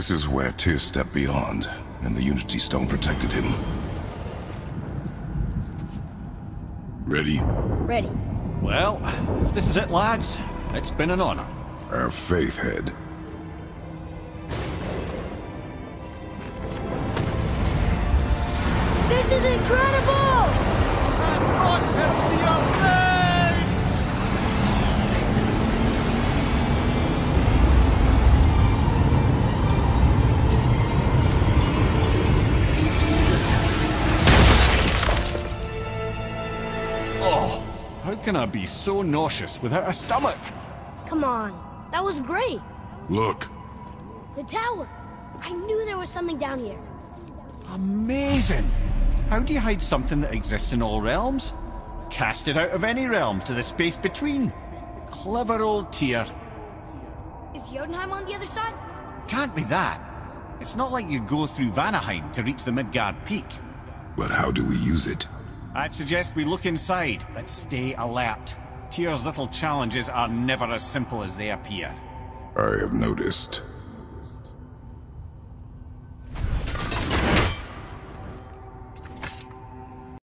This is where Tyr stepped beyond, and the Unity Stone protected him. Ready? Ready. Well, if this is it, lads, it's been an honor. Our faith head. This is incredible! How can I be so nauseous without a stomach? Come on. That was great. Look! The tower. I knew there was something down here. Amazing! How do you hide something that exists in all realms? Cast it out of any realm to the space between. Clever old Tyr. Is Jotunheim on the other side? Can't be that. It's not like you go through Vanaheim to reach the Midgard Peak. But how do we use it? I'd suggest we look inside, but stay alert. Tyr's little challenges are never as simple as they appear. I have noticed.